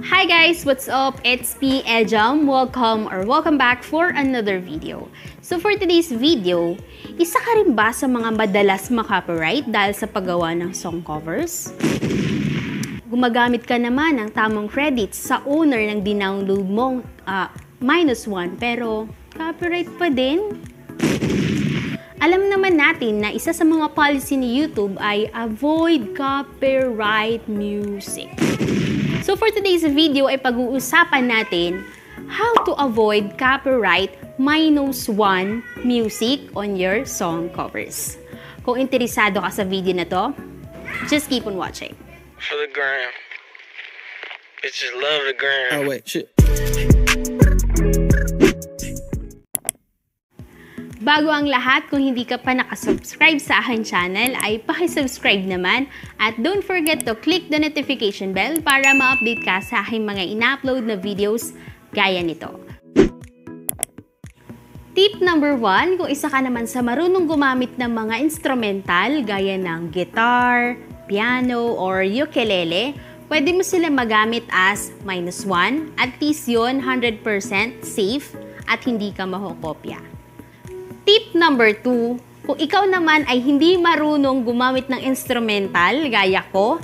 Hi guys, what's up? It's me, Ejam. Welcome or welcome back for another video. So for today's video, isa ka rin ba sa mga madalas makopyright dahil sa paggawa ng song covers? Gumagamit ka naman ng tamang credits sa owner ng dinownload mong ah, minus one pero copyright pa din? Alam naman natin na isa sa mga policy ni YouTube ay avoid copyright music. So for today's video ay pag-uusapan natin how to avoid copyright minus one music on your song covers. Kung interesado ka sa video na to, just keep on watching. for the gram. Bitches love the gram. Oh wait, shit. Bago ang lahat, kung hindi ka pa nakasubscribe sa akin channel, ay pakisubscribe naman. At don't forget to click the notification bell para ma-update ka sa aking mga ina-upload na videos gaya nito. Tip number one, kung isa ka naman sa marunong gumamit ng mga instrumental gaya ng guitar, piano, or ukulele, pwede mo sila magamit as minus one. At least yun, 100% safe at hindi ka mahokopya. Tip number two, kung ikaw naman ay hindi marunong gumamit ng instrumental gaya ko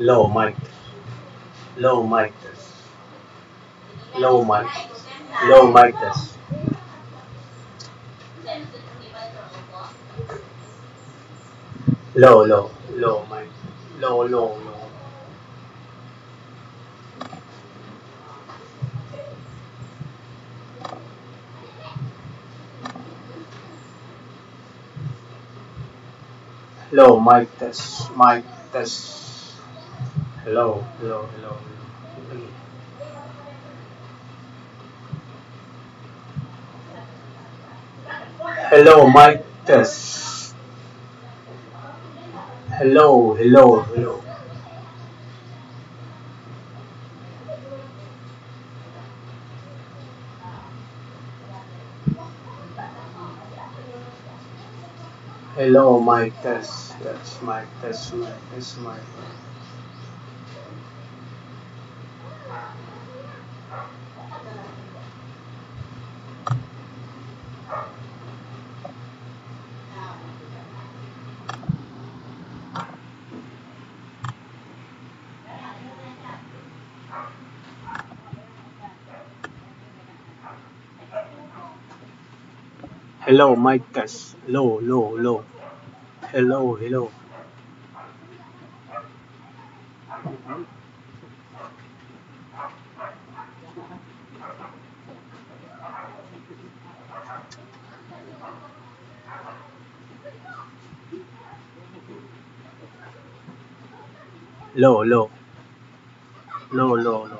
hello, mic. Hello, mic. Hello, mic. low mic test. Hello, low low mic. low hello, hello. Hello, mic test, mic test. Hello, hello, hello, hello. Mic test. Hello, hello, hello. Hello, mic test. That's mic test, mic test, mic. Hello, mic test. Hello, hello, hello. Hello, hello. Hello, hello. Hello, hello, hello.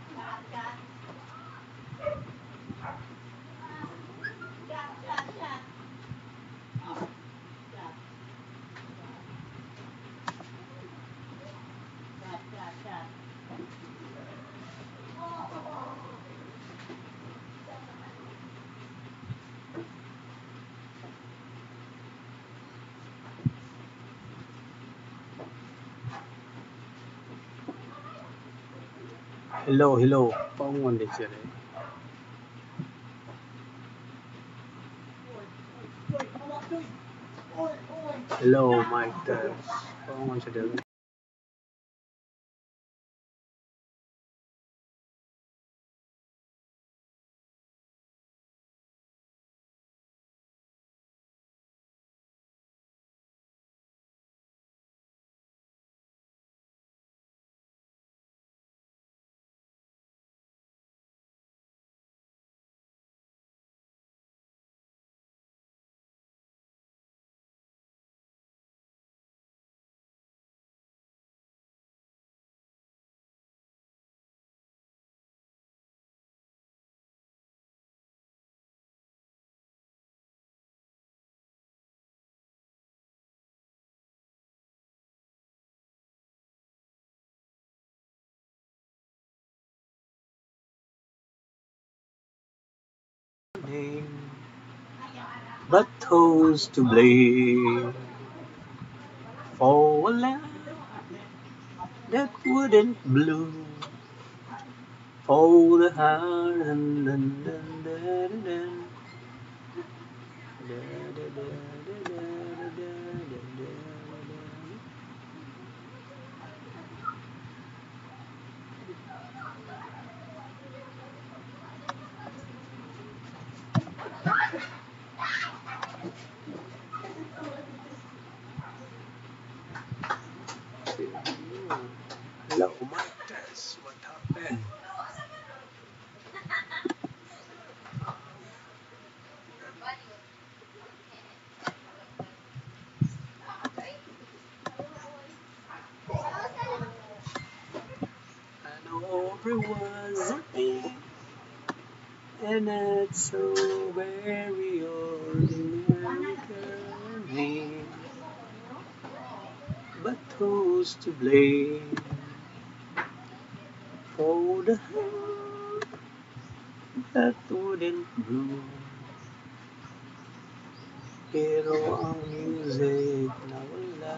hello. Hello, hello. Paungon di sila. Hello, mic test. Paungon sila. Name, but who's to blame for a land that wouldn't bloom? For the heart and dun, dun, dun, dun, Hello, Tess. What happened? Everyone's thing, and it's so very ordinary. But who's to blame for the heart that wouldn't bloom? Pero ang music na wala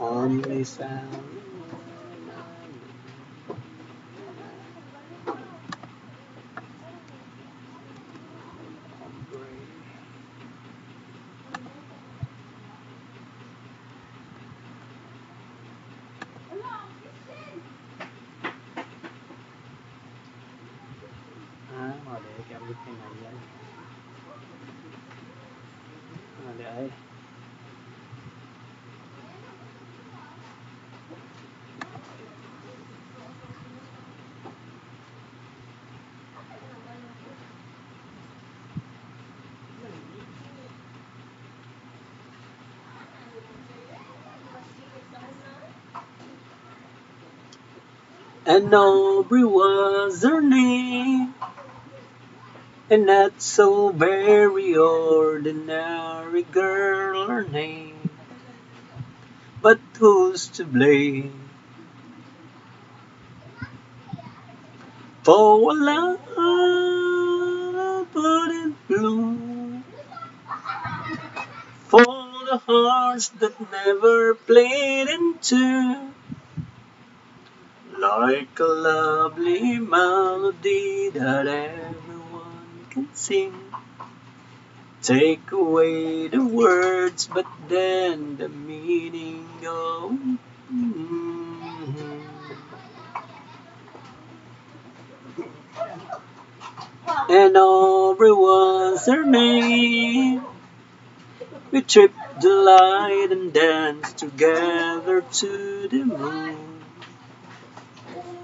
Only sound And Aubrey was her name, and not so very ordinary girl her name. But who's to blame for a love but in blue? For the hearts that never played in tune. Like a lovely melody that everyone can sing. Take away the words, but then the meaning goes. And was her name. We tripped the light and danced together to the moon.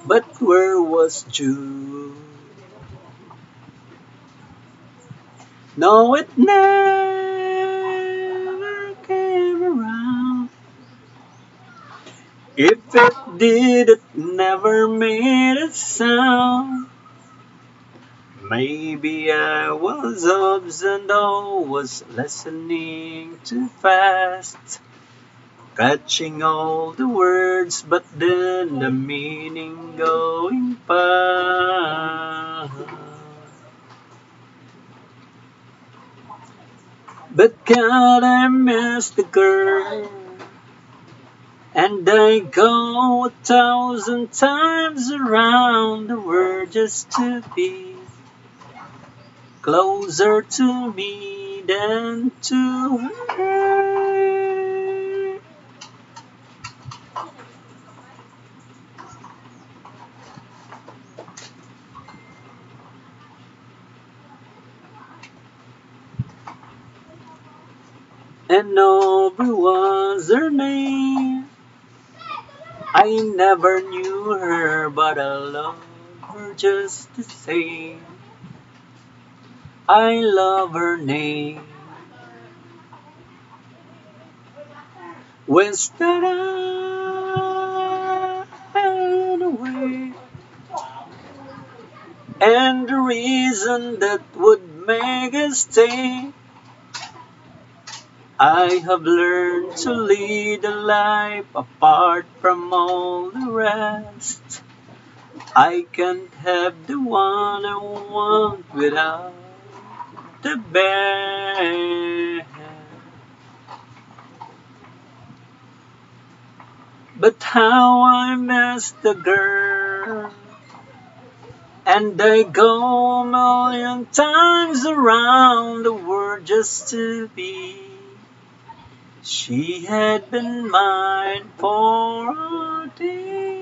But where was June? No, it never came around. If it did, it never made a sound. Maybe I was absent or was listening too fast. Catching all the words, but then the meaning going past. But God, I miss the girl. And I go a thousand times around the world just to be closer to me than to her. And was her name. I never knew her, but I love her just the same. I love her name. When I ran away, and the reason that would make us stay. I have learned to lead a life apart from all the rest. I can't have the one I want without the best. But how I miss the girl. And I go a million times around the world just to be. She had been mine for a day.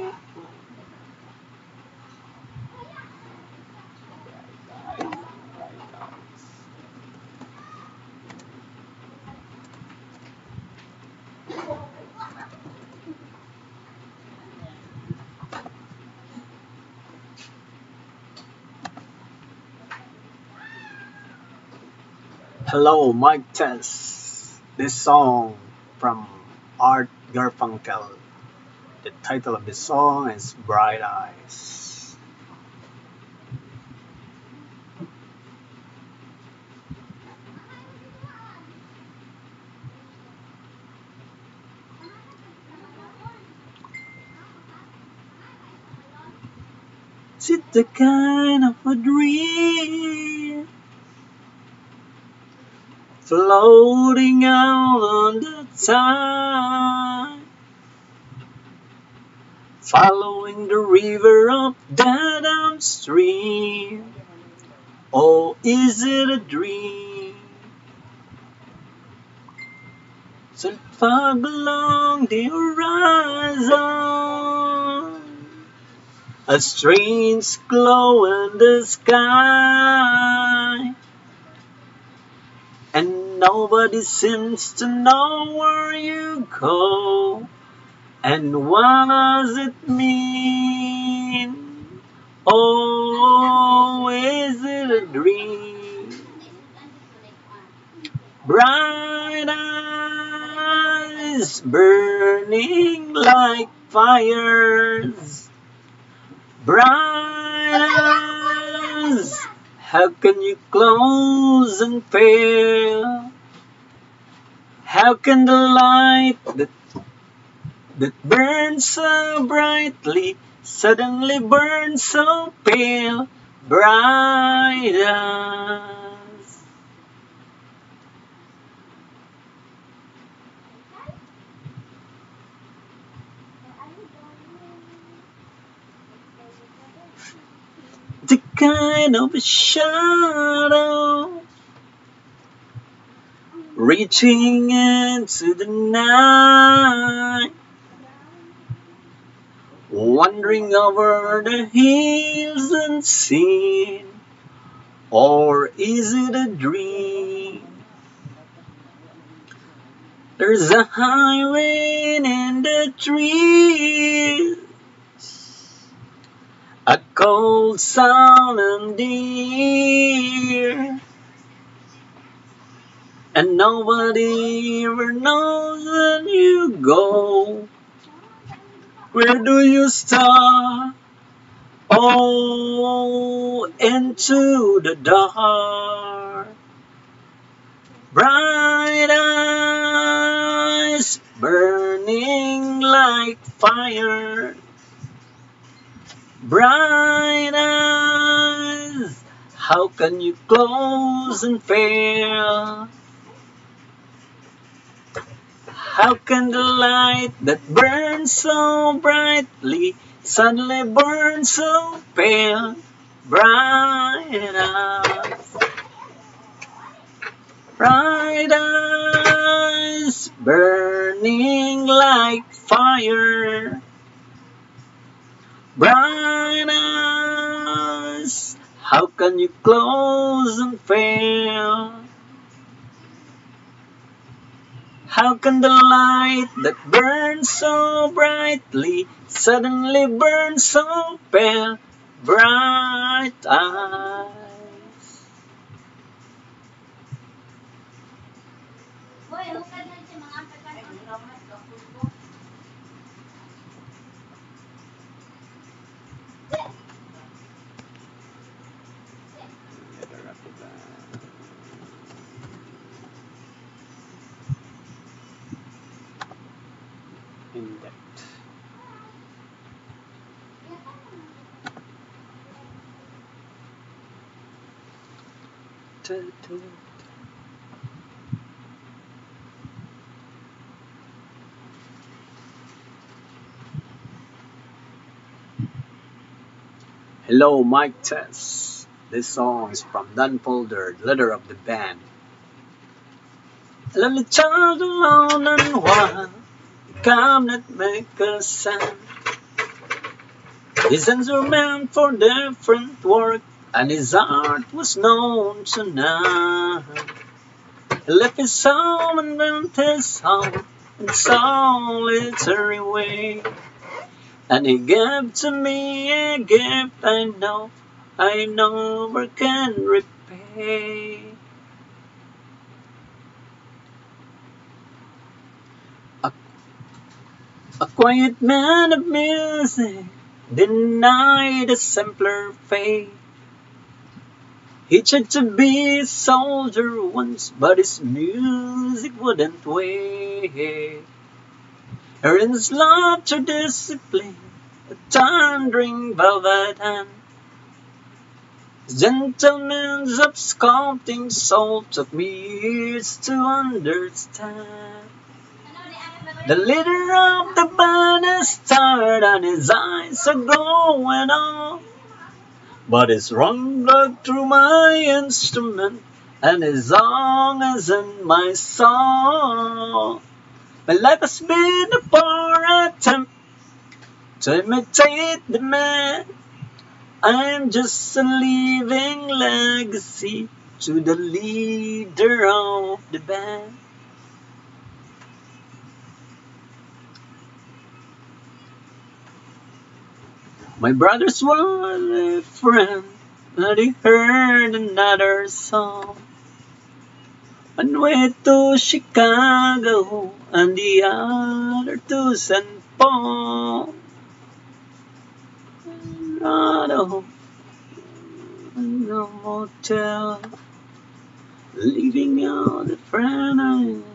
Hello, Mike Tess. This song from Art Garfunkel. The title of the song is Bright Eyes. Is it the kind of a dream? Floating out on the tide, following the river up that downstream. Oh, is it a dream? So far along the horizon, a strange glow in the sky. Nobody seems to know where you go. And what does it mean? Oh, is it a dream? Bright eyes burning like fires. Bright eyes, how can you close and fail? How can the light that that burns so brightly suddenly burn so pale? Bright eyes. The kind of a shadow reaching into the night, wandering over the hills unseen, or is it a dream? There's a high wind in the trees, a cold sound in the air. And nobody ever knows when you go. Where do you start? Oh, into the dark. Bright eyes burning like fire. Bright eyes, how can you close and fail? How can the light that burns so brightly suddenly burn so pale? Bright eyes, bright eyes, burning like fire. Bright eyes, how can you close and fail? How can the light that burns so brightly suddenly burn so pale? Bright eyes. In Hello, Mike Tess. This song is from Dan Polder, leader of the band. Lonely child alone and wild, come not make a sound. His hands were meant for different work, and his art was known to none. He left his home and went his home in solitary way. And he gave to me a gift I know, I never can repay. A, a quiet man of music, denied a simpler fate. He tried to be a soldier once, but his music wouldn't wait. His love to discipline, a thundering velvet hand. His gentleman's of sculpting soul took me years to understand. The leader of the band tired and his eyes are going on. But his run blood through my instrument and his song is in my song. My life has been a poor attempt to imitate the man. I'm just a living legacy to the leader of the band. My brother's a friend, but he heard another song. One way to Chicago, and the other to San Paul. Colorado, in the motel, leaving out the friend I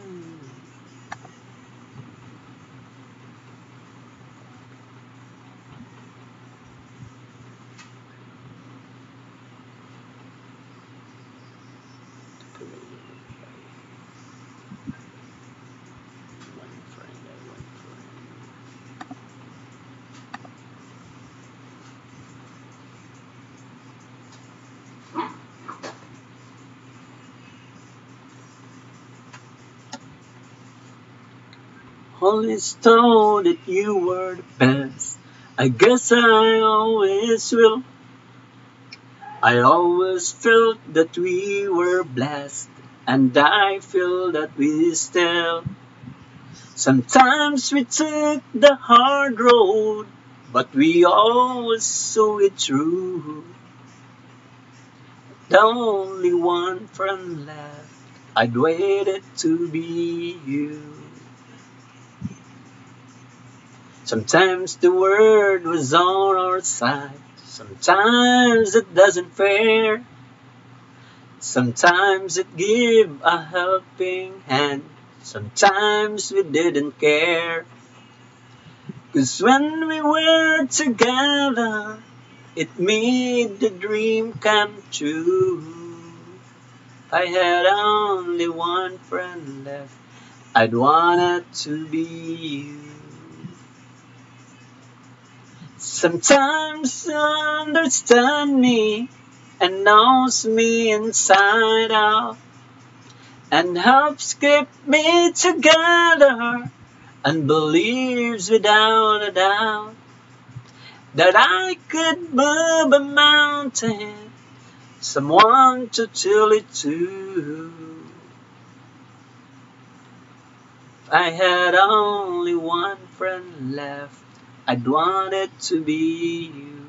always told that you were the best. I guess I always will. I always felt that we were blessed, and I feel that we still. Sometimes we took the hard road, but we always saw it through. The only one friend left, I'd waited to be you. Sometimes the word was on our side, sometimes it doesn't fare. Sometimes it give a helping hand, sometimes we didn't care. Cause when we were together, it made the dream come true. I had only one friend left, I'd want it to be you. Sometimes understand me and knows me inside out and helps keep me together and believes without a doubt that I could move a mountain, someone to tell it to. I had only one friend left, I'd want it to be you.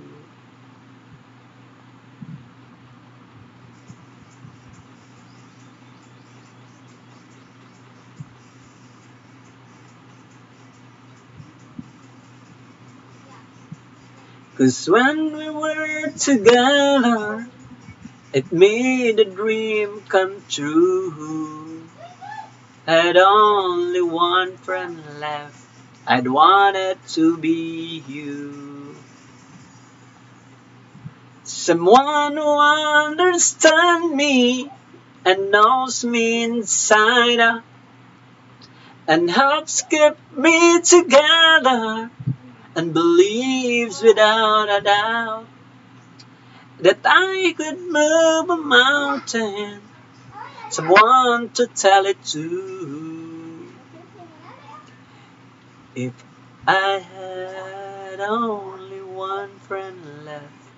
Cause when we were together, it made a dream come true. Had only one friend left I'd want it to be you. Someone who understands me and knows me inside out and helps keep me together and believes without a doubt that I could move a mountain, someone to tell it to. If I had only one friend left,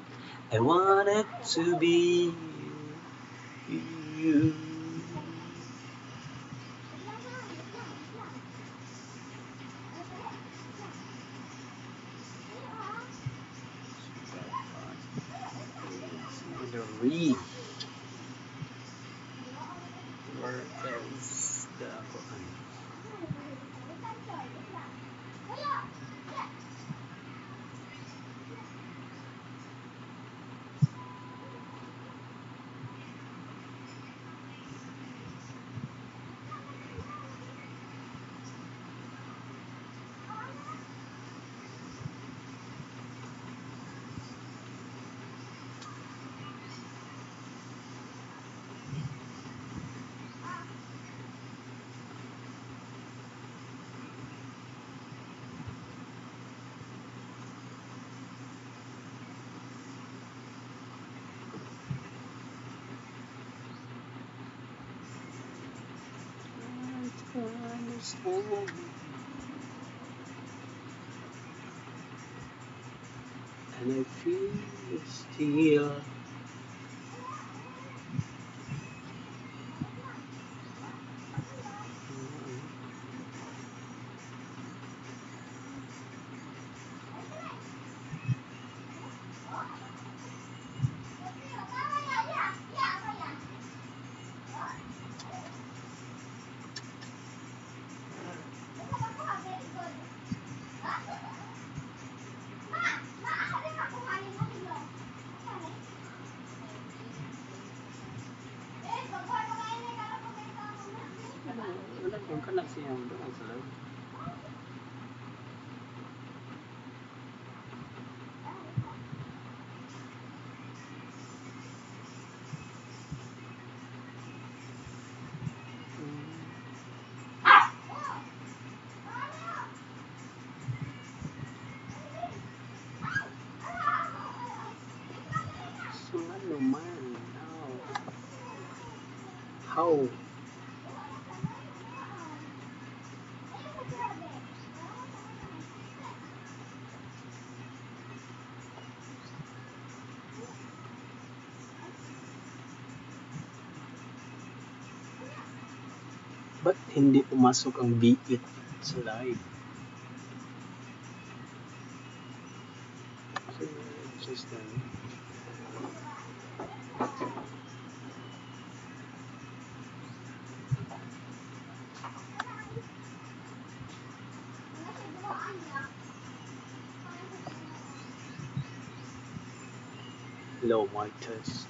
I wanted to be you. Read. Tinggi. Siya doon sa loob. Hindi pumasok ang B8 sa live? System. Low mic test.